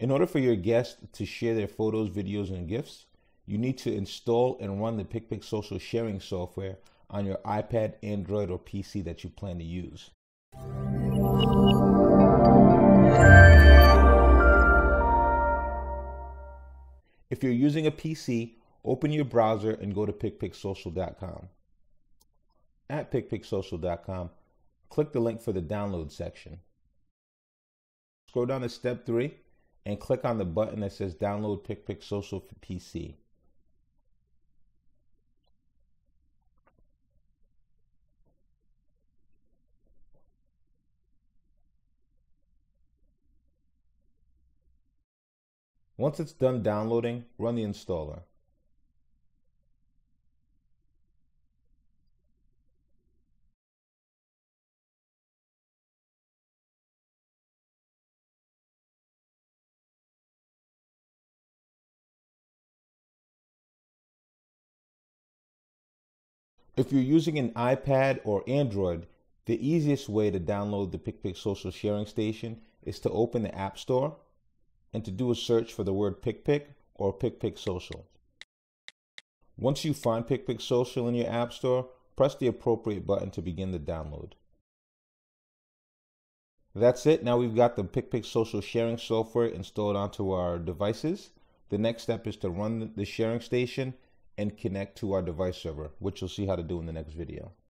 In order for your guests to share their photos, videos, and gifs, you need to install and run the PicPic Social sharing software on your iPad, Android, or PC that you plan to use. If you're using a PC, open your browser and go to picpicsocial.com. At picpicsocial.com, click the link for the download section. Scroll down to step three and click on the button that says download PicPic Social for PC. Once it's done downloading, run the installer. If you're using an iPad or Android, the easiest way to download the PicPic Social Sharing Station is to open the App Store and to do a search for the word PicPic or PicPic Social. Once you find PicPic Social in your App Store, press the appropriate button to begin the download. That's it. Now we've got the PicPic Social sharing software installed onto our devices. The next step is to run the sharing station and connect to our device server, which you'll see how to do in the next video.